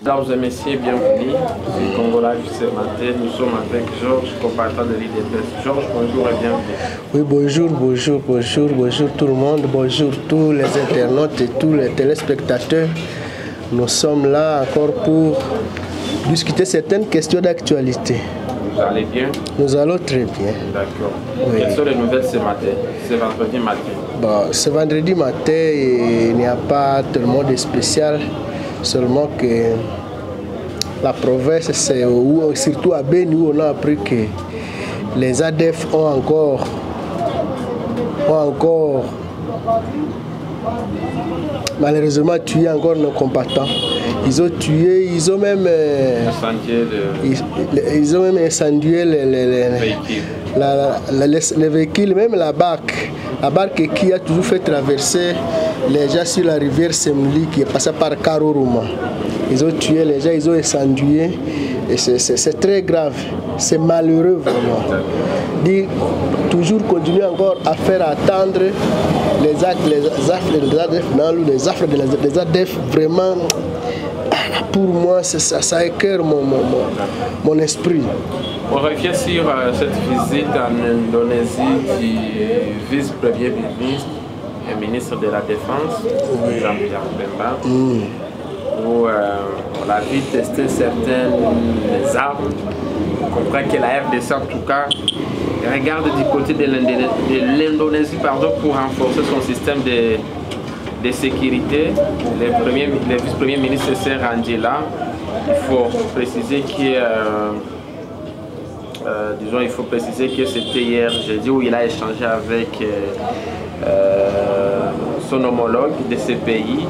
Mesdames et messieurs, bienvenue. C'est Congo ce matin. Nous sommes avec Georges, combattant de l'IDPS. Georges, bonjour et bienvenue. Oui, bonjour, bonjour, bonjour, bonjour tout le monde, bonjour tous les internautes et tous les téléspectateurs. Nous sommes là encore pour discuter certaines questions d'actualité. Vous allez bien Nous allons très bien. D'accord. Oui. Quelles sont les nouvelles ce matin? C'est vendredi matin. Bon, ce vendredi matin, il n'y a pas tellement de spécial, seulement que la province, c'est où- surtout à Beni, où on a appris que les ADF ont encore, ont encore malheureusement tué encore nos combattants. Ils ont tué, ils ont même, euh, Le de ils, ils ont même incendié les, les- les- véhicule. la- la- les, les véhicules, même la barque. La barque qui a toujours fait traverser les gens sur la rivière Semli qui est passée par Karuruma. Ils ont tué les gens, ils ont incendié. Et c'est- très grave. C'est malheureux vraiment. Dire, toujours continuer encore à faire attendre les actes, les affres des ADF, les affres des ADF, vraiment, pour moi, ça, ça écœure mon, mon, mon- esprit. On revient sur euh, cette visite en Indonésie du vice-premier ministre et ministre de la Défense, Jean-Pierre Bemba, où euh, on a vu tester certaines armes. On comprend que la RDC, en tout cas, regarde du côté de l'Indonésie pour renforcer son système de, sécurité. Le, premier, le vice-premier ministre s'est rendu là. Il faut préciser que euh, euh, il faut préciser que c'était hier jeudi où il a échangé avec son homologue de ce pays.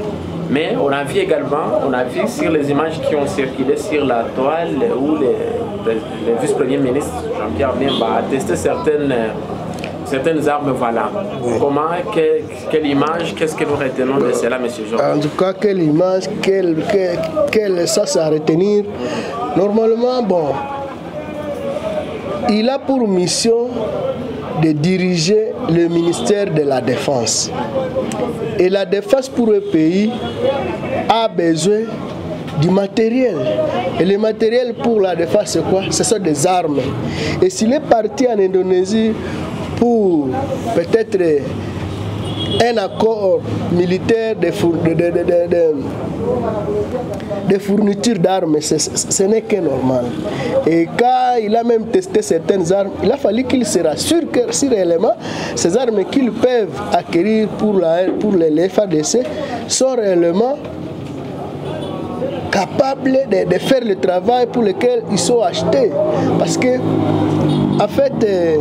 Mais on a vu également, on a vu sur les images qui ont circulé sur la toile où le, vice-premier ministre Jean-Pierre Bemba a testé certaines, euh, certaines armes. Voilà. Comment, que- quelle image, qu'est-ce que nous retenons de cela, monsieur Jean? En tout cas, quelle image, quel, quel, quel sens à retenir. Normalement, bon, il a pour mission de diriger le ministère de la Défense. Et la défense pour un pays a besoin du matériel. Et le matériel pour la défense, c'est quoi? Ce sont des armes. Et s'il est parti en Indonésie pour peut-être un accord militaire de, four- de, de- de- de- de- de fourniture d'armes, ce, n'est que normal. Et quand il a même testé certaines armes, il a fallu qu'il se rassure que si réellement ces armes qu'ils peuvent acquérir pour, la, pour les, les FADC sont réellement capables de, de faire le travail pour lequel ils sont achetés. Parce que, en fait, euh,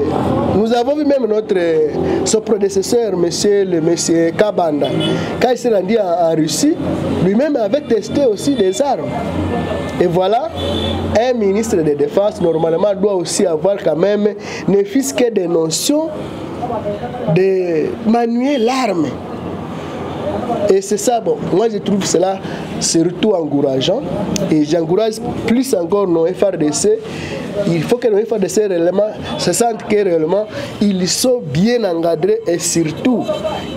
nous avons vu même notre, euh, son prédécesseur, monsieur, le monsieur Kabanda, quand il s'est rendu en, en Russie, lui-même avait testé aussi des armes. Et voilà, un ministre de Défense, normalement, doit aussi avoir quand même, ne fût-ce que des notions de manier l'arme. Et c'est ça, bon, moi je trouve cela surtout encourageant. Et j'encourage plus encore nos FRDC. Il faut que nos FRDC réellement se sentent que réellement ils sont bien encadrés et surtout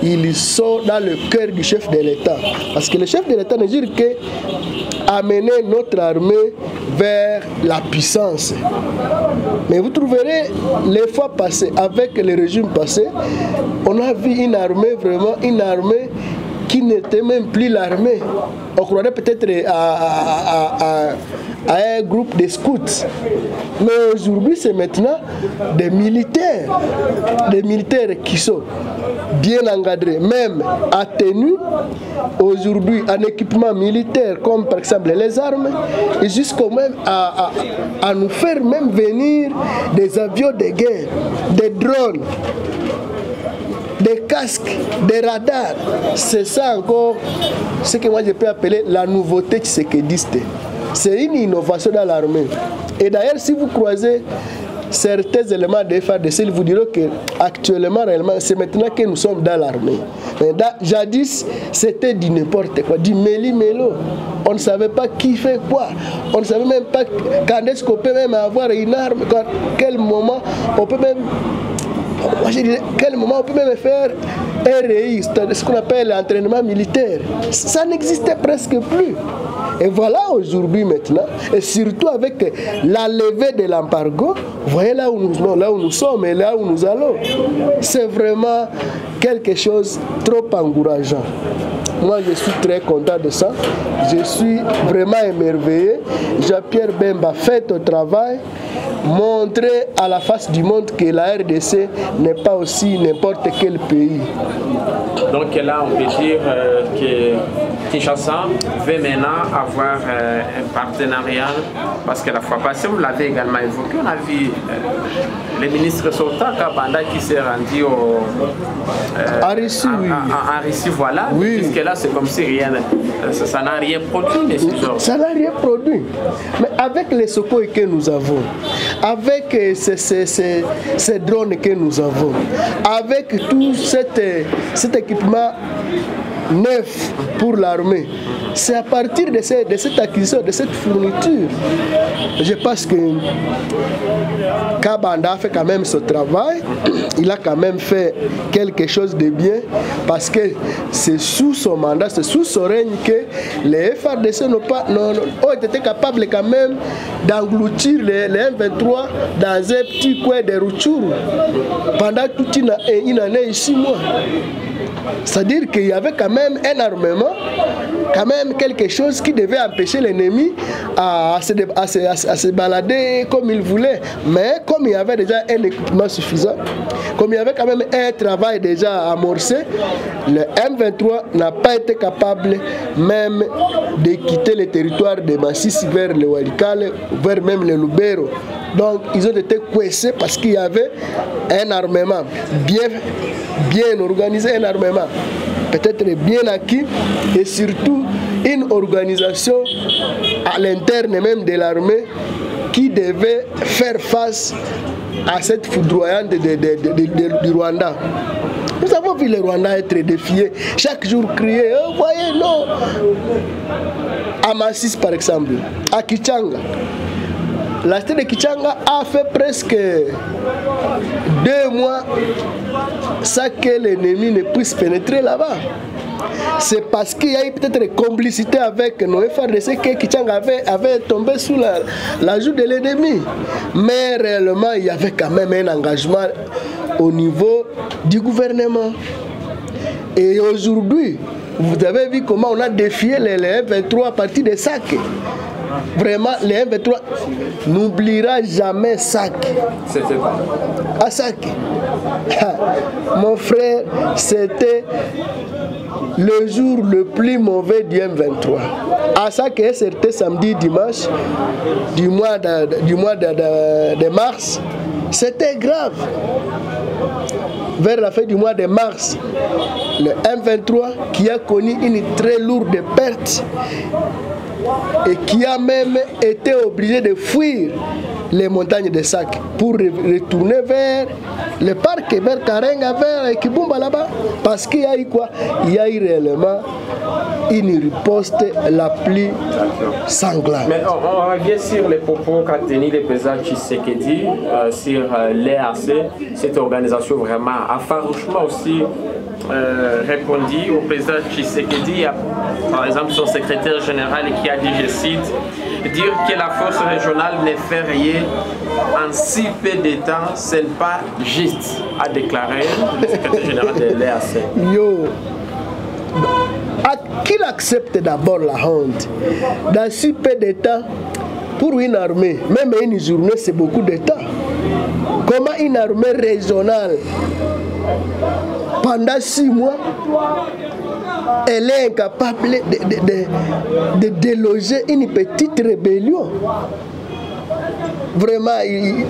ils sont dans le cœur du chef de l'État. Parce que le chef de l'État ne dit que amener notre armée vers la puissance. Mais vous trouverez les fois passées, avec le régime passé, on a vu une armée vraiment, une armée qui n'était même plus l'armée. On croirait peut-être à, à- un groupe de scouts. Mais aujourd'hui, c'est maintenant des militaires. Des militaires qui sont bien encadrés, même à aujourd'hui en équipement militaire, comme par exemple les armes, et jusqu'au même à nous faire même venir des avions de guerre, des drones des casques, des radars. C'est ça encore ce que moi je peux appeler la nouveauté tshisekidiste. C'est une innovation dans l'armée. Et d'ailleurs, si vous croisez certains éléments de FADC, ils vous diront que actuellement, réellement, c'est maintenant que nous sommes dans l'armée. Jadis, c'était du n'importe quoi, du méli-mélo. On ne savait pas qui fait quoi. On ne savait même pas quand est-ce qu'on peut même avoir une arme, quand, quel moment on peut même moi, je dirais, quel moment on peut même faire c'est-à-dire ce qu'on appelle l'entraînement militaire? Ça n'existait presque plus. Et voilà aujourd'hui maintenant, et surtout avec la levée de l'embargo, voyez là où, nous, là où nous sommes et là où nous allons. C'est vraiment quelque chose trop encourageant. Moi, je suis très content de ça. Je suis vraiment émerveillé. Jean-Pierre Bemba fait au travail, montrer à la face du monde que la RDC n'est pas aussi n'importe quel pays. Donc là, on peut dire euh, que Kinshasa veut maintenant avoir euh, un partenariat parce que la fois passée, vous l'avez également évoqué, on a vu euh, le ministre Sultan Kabanda qui s'est rendu au, À Russie, oui. Russie, voilà. Oui. Puisque là, c'est comme si rien, ça n'a rien produit. Ça n'a rien produit. Mais avec les secours que nous avons, avec euh, ces, ces- ces- ces drones que nous avons, avec tout cet, euh, cet équipement neuf pour l'armée, c'est à partir de, ces- de cette acquisition, de cette fourniture, je pense que Kabanda a fait quand même ce travail. Il a quand même fait quelque chose de bien parce que c'est sous son mandat, c'est sous son règne que les FRDC n'ont pas, ont été capables quand même d'engloutir les, les M23 dans un petit coin de Rutshuru pendant toute une, une année et six mois. C'est-à-dire qu'il y avait quand même un armement, quand même quelque chose qui devait empêcher l'ennemi à, se, balader comme il voulait. Mais comme il y avait déjà un équipement suffisant, comme il y avait quand même un travail déjà amorcé, le M23 n'a pas été capable même de quitter le territoire de Massissi vers le Walikale, vers même le Lubero. Donc ils ont été coincés parce qu'il y avait un armement bien bien organisé, un armement peut-être bien acquis et surtout une organisation à l'interne même de l'armée qui devait faire face à cette foudroyante de- du Rwanda. Nous avons vu le Rwanda être défié, chaque jour crier, oh, voyez, non. À Massis par exemple, à Kichanga. La cité de Kichanga a fait presque deux mois sans que l'ennemi ne puisse pénétrer là-bas. C'est parce qu'il y a eu peut-être complicité avec nos FRDC que Kichanga avait, avait tombé sous la, joue de l'ennemi. Mais réellement, il y avait quand même un engagement au niveau du gouvernement. Et aujourd'hui, vous avez vu comment on a défié les, les M23 à partir de Sac. Vraiment, les M23 n'oubliera jamais Sac. C'était pas. À Sac. Mon frère, c'était le jour le plus mauvais du M23. À Sac, c'était samedi, dimanche, du mois de, du mois de, de- de mars. C'était grave vers la fin du mois de mars, le M23 qui a connu une très lourde perte et qui a même été obligé de fuir les montagnes de Sac pour re- retourner vers le parc, vers Karenga, vers Kibumba là-bas. Parce qu'il y a eu quoi? Il y a eu réellement une riposte la plus sanglante. Mais on, on revient sur les propos qu'a tenu le président Tshisekedi euh, sur euh, l'EAC, cette organisation vraiment a farouchement aussi euh, répondu au président Tshisekedi. A par exemple son secrétaire général qui a dit, je cite, dire que la force régionale ne fait rien en si peu de temps, ce n'est pas juste, a déclaré le secrétaire général de l'EAC. Yo, à qu'il accepte d'abord la honte? Dans si peu de temps pour une armée, même une journée, c'est beaucoup de temps. Comment une armée régionale, pendant six mois, elle est incapable de, de- de- de déloger une petite rébellion vraiment, il,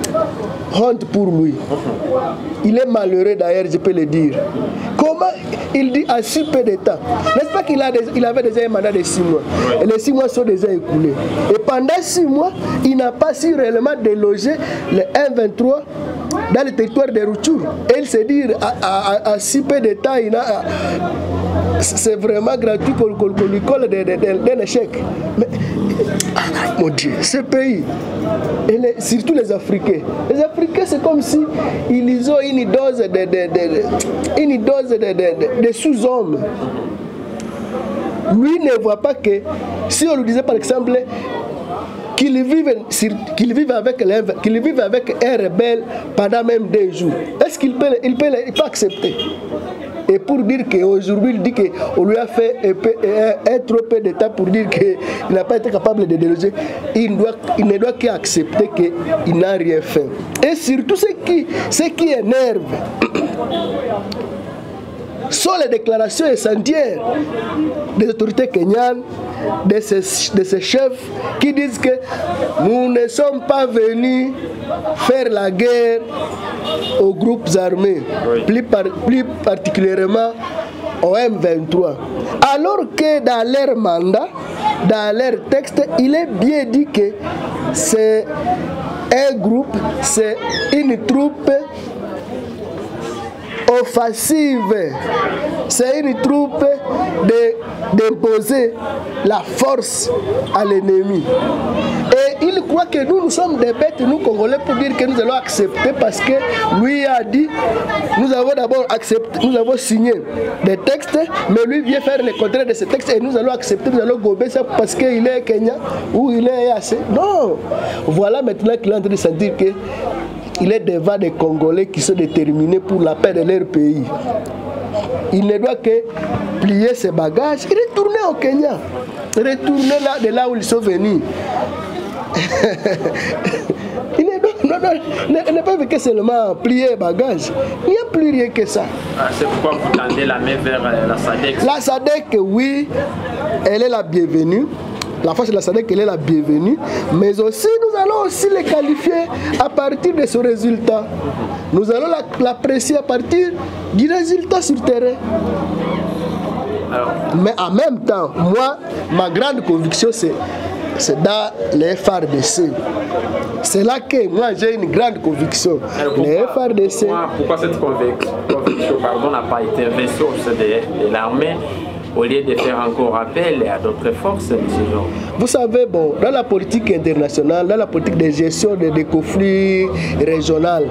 honte pour lui. Il est malheureux d'ailleurs, je peux le dire. Comment il dit à si peu de temps N'est-ce pas qu'il il avait déjà un mandat de six mois? Et les six mois sont déjà écoulés. Et pendant six mois, il n'a pas su réellement déloger le 1-23 dans le territoire de Routour. Et il se dit à, si peu de temps, il a c'est vraiment gratuit qu'on lui colle d'un échec. Mais, mon Dieu, ce pays, et surtout les Africains, les Africains, c'est comme si ils ont une dose de, une dose de, sous-hommes. Lui ne voit pas que, si on lui disait par exemple, qu'il vive, qu'il vive, avec, qu'il vive avec un rebelle pendant même deux jours, est-ce qu'il peut, il peut, peut accepter? Et pour dire qu'aujourd'hui, il dit qu'on lui a fait un, trop peu de temps pour dire qu'il n'a pas été capable de déloger, il, il ne doit qu'accepter qu'il n'a rien fait. Et surtout, ce qui, ce qui énerve, sont les déclarations incendiaires des autorités kenyanes, de ces, de ces chefs qui disent que nous ne sommes pas venus faire la guerre aux groupes armés, plus, plus particulièrement au M23. Alors que dans leur mandat, dans leur texte, il est bien dit que c'est un groupe, c'est une troupe offensive. C'est une troupe d'imposer la force à l'ennemi. Et il croit que nous, nous sommes des bêtes, nous Congolais, pour dire que nous allons accepter parce que lui a dit, nous avons d'abord accepté, nous avons signé des textes, mais lui vient faire le contraire de ces textes et nous allons accepter, nous allons gober ça parce qu'il est Kenya ou il est assez. Non. Voilà maintenant qu'il est en train de sentir que il est devant des Congolais qui sont déterminés pour la paix de leur pays. Il ne doit que plier ses bagages et retourner au Kenya. Retourner là, de là où ils sont venus. il ne, ne, peuvent que seulement plier bagages. Il n'y a plus rien que ça. Ah, c'est pourquoi vous tendez la main vers euh, la SADEC La SADEC, oui, elle est la bienvenue la force de la SADC, elle est la bienvenue, mais aussi nous allons aussi les qualifier à partir de ce résultat. Nous allons l'apprécier à partir du résultat sur terrain. Mais en même temps, moi, ma grande conviction, c'est c'est dans les FRDC. C'est là que moi j'ai une grande conviction. les FRDC. Pourquoi, cette conviction n'a pas été investie au sein de l'armée au lieu de faire encore appel à d'autres forces, Vous savez, bon, dans la politique internationale, dans la politique de gestion des, conflits régionaux,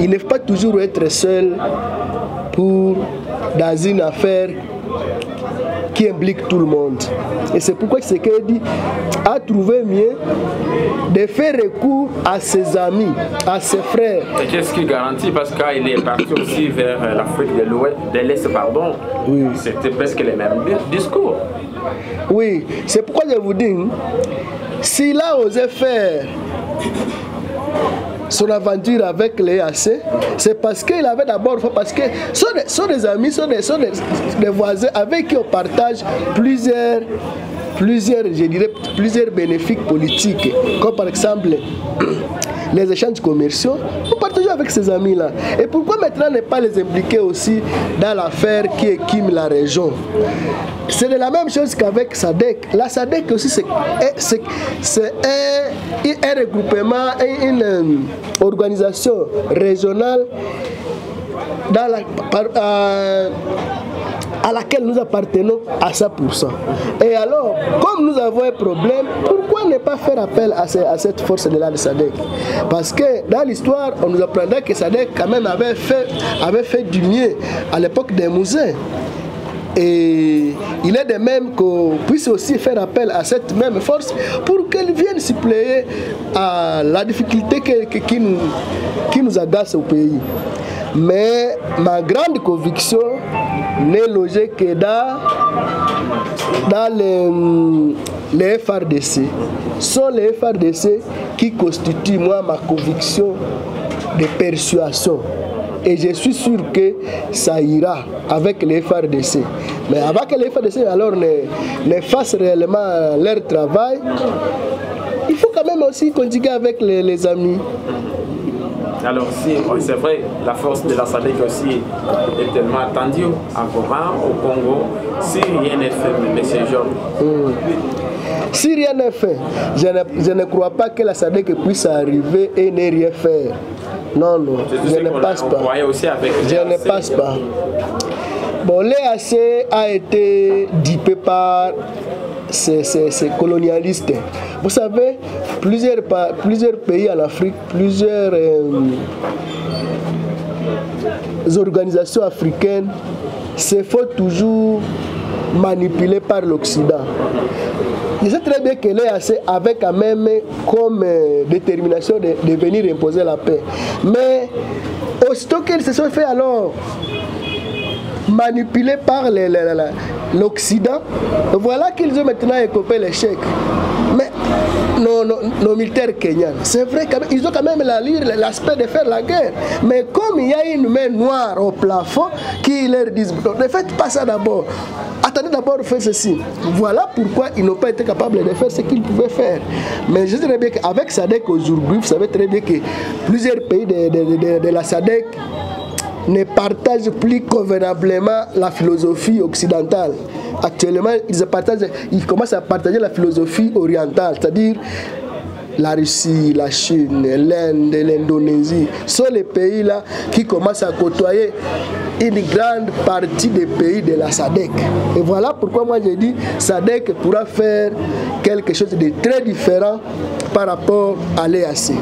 il ne faut pas toujours être seul pour, dans une affaire qui implique tout le monde. Et c'est pourquoi dit a trouvé mieux de faire recours à ses amis, à ses frères. Et qu'est-ce qui garantit? Parce qu'il est parti aussi vers l'Afrique de l'Ouest, de l'Est, pardon. Oui. C'était presque les mêmes discours. Oui, c'est pourquoi je vous dis, s'il a osé faire son aventure avec les AC, c'est parce qu'il avait d'abord, parce que sont des, sont des amis, sont, des, sont des, voisins avec qui on partage plusieurs, plusieurs, je dirais, plusieurs bénéfices politiques, comme par exemple les échanges commerciaux, nous partageons avec ces amis-là. Et pourquoi maintenant ne pas les impliquer aussi dans l'affaire qui équime la région? C'est la même chose qu'avec SADEC. La SADEC aussi, c'est un, regroupement, une, une organisation régionale dans la, euh, à laquelle nous appartenons à 100%. Et alors, comme nous avons un problème, pourquoi ne pas faire appel à, cette force de la SADEC Parce que dans l'histoire, on nous apprendrait que SADEC quand même avait fait, avait fait du mieux à l'époque des musées. Et il est de même qu'on puisse aussi faire appel à cette même force pour qu'elle vienne suppléer à la difficulté qui, nous, qui nous agace au pays. Mais ma grande conviction n'est logée que dans, les, les FRDC. Sont les FRDC qui constituent, moi, ma conviction de persuasion. Et je suis sûr que ça ira avec les FRDC. Mais avant que les FRDC alors ne, ne fassent réellement leur travail, il faut quand même aussi conjugué avec les amis. Alors si, c'est vrai, la force de la SADC aussi est tellement attendue à Goma, au Congo, si rien n'est fait, M. Jean. Si rien n'est fait, je ne, je ne crois pas que la SADC puisse arriver et ne rien faire. Non, non, je ne passe pas. croyait aussi avec Je ne passe pas. Bon, l'EAC a été dipé par ces, ces- ces colonialistes. Vous savez, plusieurs, pa- plusieurs pays en Afrique, plusieurs euh, organisations africaines se font toujours manipuler par l'Occident. Je sais très bien que l'EAC avait quand même comme euh, détermination de, venir imposer la paix. Mais aussitôt qu'ils se sont fait alors manipulés par les- l'Occident, voilà qu'ils ont maintenant écopé l'échec. Mais nos, nos- militaires kenyans, c'est vrai qu'ils ont quand même l'aspect de faire la guerre. Mais comme il y a une main noire au plafond qui leur dit ne faites pas ça d'abord. Attendez d'abord faire ceci. Voilà pourquoi ils n'ont pas été capables de faire ce qu'ils pouvaient faire. Mais je très bien qu'avec SADC aujourd'hui, vous savez très bien que plusieurs pays de, de- de- de la SADC ne partagent plus convenablement la philosophie occidentale. Actuellement, ils, commencent à partager la philosophie orientale, c'est-à-dire la Russie, la Chine, l'Inde, l'Indonésie sont les pays là qui commencent à côtoyer une grande partie des pays de la SADC. Et voilà pourquoi moi j'ai dit SADC pourra faire quelque chose de très différent par rapport à l'EAC.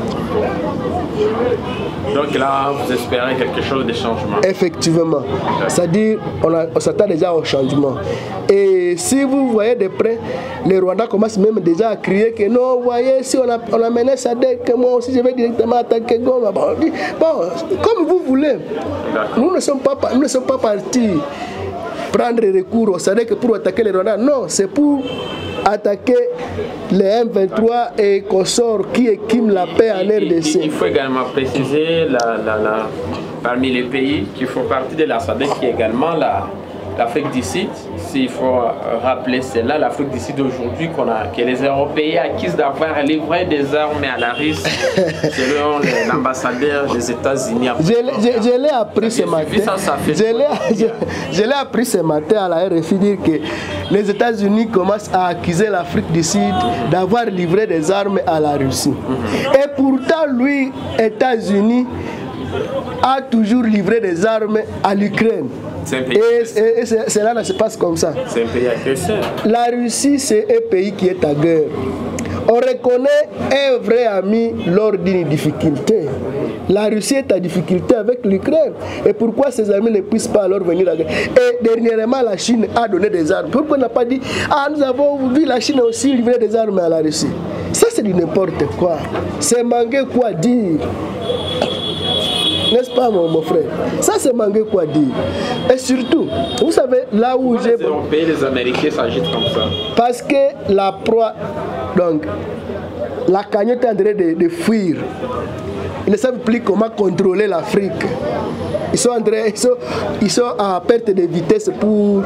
Donc là, vous espérez quelque chose de changement. Effectivement. C'est-à-dire, on, on s'attend déjà au changement. Et si vous voyez de près, les Rwandais commencent même déjà à crier que non, vous voyez, si on a, on a mené SADC, moi aussi je vais directement attaquer Goma. Bon, on dit, bon, comme vous voulez. Nous ne sommes pas, nous ne sommes pas partis prendre recours au SADC pour attaquer les Rwandais. Non, c'est pour attaquer les M23 et consorts qui équiment la paix en RDC. Il faut également préciser, la, la- la- parmi les pays qui font partie de la SADC, y a également la- l'Afrique du Sud. S'il faut euh, rappeler cela, l'Afrique du Sud aujourd'hui, qu'on a, que les Européens accusent d'avoir livré des armes à la Russie, selon l'ambassadeur des États-Unis. Je, l'ai- appris ce matin. suffit, ça, ça fait Je l'ai- je- je l'ai appris ce matin à la RFI dire que les États-Unis commencent à accuser l'Afrique du Sud d'avoir livré des armes à la Russie. Et pourtant, lui, États-Unis, a toujours livré des armes à l'Ukraine. C'est un pays, Et, et- et c'est- cela ne se passe comme ça. c'est un pays agresseur. La Russie, c'est un pays qui est à guerre. On reconnaît un vrai ami lors d'une difficulté. La Russie est en difficulté avec l'Ukraine. Et pourquoi ses amis ne puissent pas alors venir à guerre Et dernièrement, la Chine a donné des armes. Pourquoi on n'a pas dit Ah, nous avons vu la Chine aussi livrer des armes à la Russie? Ça, c'est du n'importe quoi. C'est manquer quoi dire? N'est-ce pas mon, mon frère? Ça c'est manquer quoi dire? Et surtout, vous savez, là où j'ai... Les Européens, les Américains s'agitent comme ça? Parce que la proie, donc, la cagnotte est en train de, de fuir. Ils ne savent plus comment contrôler l'Afrique. Ils sont, en train, ils, sont, ils sont à perte de vitesse pour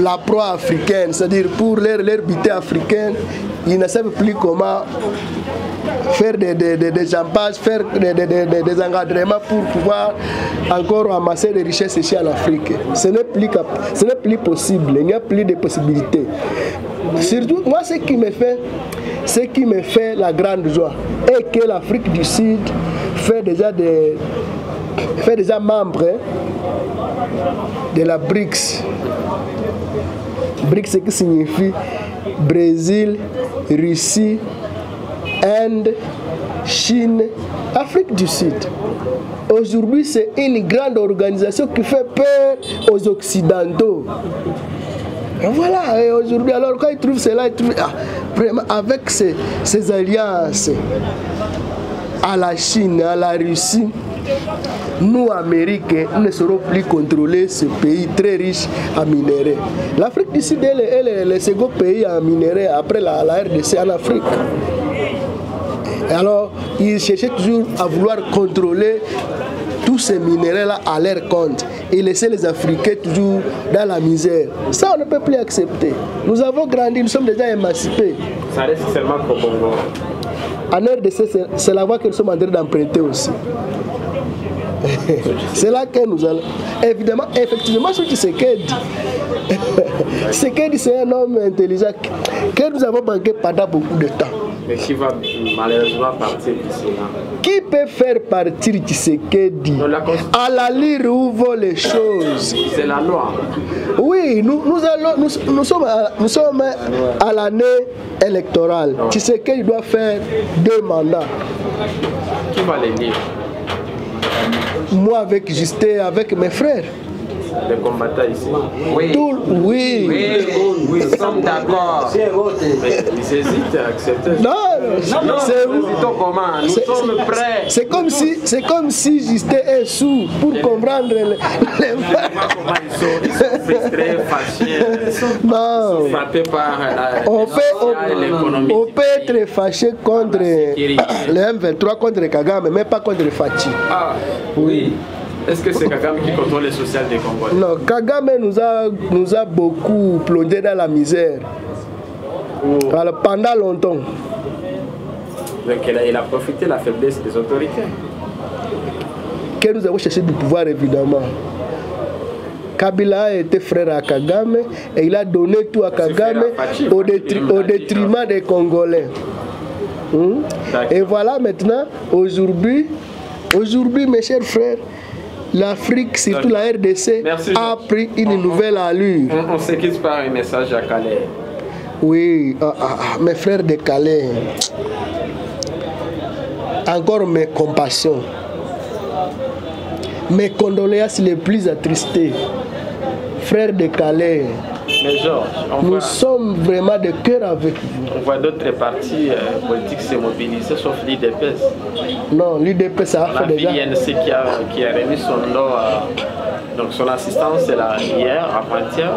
la proie africaine, c'est-à-dire pour leur, leur bité africaine. Ils ne savent plus comment faire des, des, des, des jampages, faire des, des, des, des- engadrements pour pouvoir encore ramasser des richesses ici en Afrique. Ce n'est plus, ce n'est plus possible, il n'y a plus de possibilités. Surtout, moi, ce qui me fait, ce qui me fait la grande joie est que l'Afrique du Sud fait déjà des fait déjà membre de la BRICS. BRICS, qui signifie Brésil, Russie, Inde, Chine, Afrique du Sud. Aujourd'hui, c'est une grande organisation qui fait peur aux Occidentaux. Et voilà, et aujourd'hui, alors quand ils trouvent cela, ils trouvent, ah, vraiment, avec ces, ces alliances à la Chine, à la Russie, nous, Américains, nous ne saurons plus contrôler ce pays très riche en minerais. L'Afrique du Sud elle, est- le second pays en minerais après la, la RDC en Afrique. Alors, ils cherchaient toujours à vouloir contrôler tous ces minéraux-là à leur compte et laisser les Africains toujours dans la misère. Ça, on ne peut plus accepter. Nous avons grandi, nous sommes déjà émancipés. Ça reste seulement qu'au Congo. En RDC, c'est- c'est la voie que nous sommes en train d'emprunter aussi. C'est là que nous allons. Évidemment, effectivement, ce qui Tshisekedi. Tshisekedi, c'est un homme intelligent que nous avons manqué pendant beaucoup de temps. Mais qui va malheureusement partir d'ici là. Qui peut faire partir Tshisekedi la à la lire où vont les choses C'est la loi. Oui, nous, nous, allons, nous, nous sommes à, nous sommes à l'année électorale. Tshisekedi doit faire deux mandats. Qui va les lire? Moi avec Justin, avec mes frères. Les combattants ici. Oui. Tout, oui. Oui, oui, nous sommes d'accord. Mais ils hésitent à accepter. Non, c'est comme si c'est comme si sous pour comprendre les, les- Comment ils sont, ils sont frustrés, fâchés, Non. On peut, on, peut être fâché contre le M23, contre Kagame, mais pas contre Fachi. Ah, Oui. est-ce que c'est Kagame qui contrôle le social des Congolais? Non, Kagame nous a, nous a beaucoup plongé dans la misère. Ou Alors, pendant longtemps. Donc il a, profité de la faiblesse des autorités que nous avons cherché du pouvoir évidemment. Kabila a été frère à Kagame et il a donné tout à Kagame au, détri- au détriment des Congolais. Hmm? Et voilà maintenant, aujourd'hui, aujourd'hui mes chers frères, l'Afrique, surtout la RDC, Merci, a pris une nouvelle allure. On, on par un message à Calais. Oui, ah, ah, ah, mes frères de Calais, encore mes compassions, mes condoléances les plus attristées. Frères de Calais, Mais Georges, nous voit, sommes vraiment de cœur avec vous. on voit d'autres partis euh, politiques se mobiliser, sauf l'IDPS. Non, On a fait déjà. l'INC qui a, qui a remis son nom, à- donc son assistance là hier, avant-hier.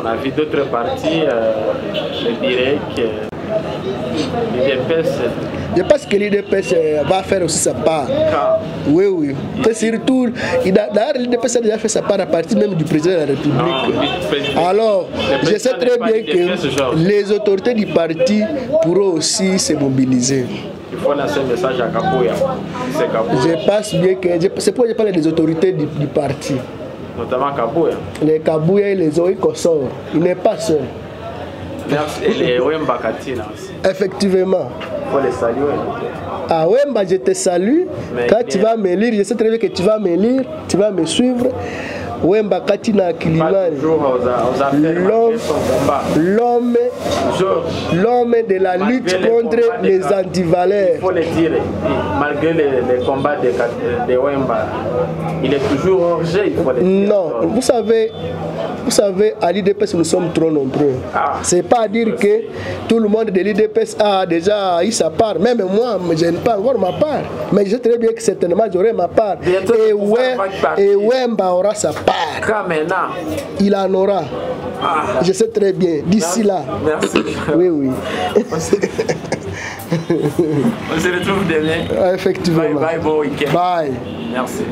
On a vu d'autres partis, euh, je dirais que l'IDPS, Je pense que l'UDP va faire aussi sa part. Oui, oui. Et surtout, d'ailleurs, l'UDP a déjà fait sa part à partir même du président de la République. président- Alors, je sais très bien que les autorités du parti pourront aussi se mobiliser. il faut lancer un message à Kabouya, Je pense bien que. C'est pourquoi je parle des autorités du, du parti. notamment Kabouya. Les Kabouya et les Oï Kossor. Il n'est pas seul. Effectivement. Les saluer. Ah ouais, bah, je te salue. Quand tu vas me lire, je sais très bien que tu vas me lire, tu vas me suivre. Wemba Katina Kilimani. L'homme-. L'homme, de la lutte les contre des les gars. il antivaleurs. faut le dire, il- malgré les, les combats de, de Wemba, il est toujours orgé, il faut le dire. Non, vous savez, vous savez, à l'IDPS, nous sommes trop nombreux. Ah. C'est pas dire que tout le monde de l'IDPS a déjà eu sa part. Même moi, je n'ai pas encore ma part. Mais je sais très bien que certainement j'aurai ma part. Et, ouais, et Wemba aura sa part. Il en aura. ah, Je sais très bien. D'ici là. merci. Oui, oui. On se on se retrouve demain. Effectivement. Bye bye, bon week-end. Bye. Merci.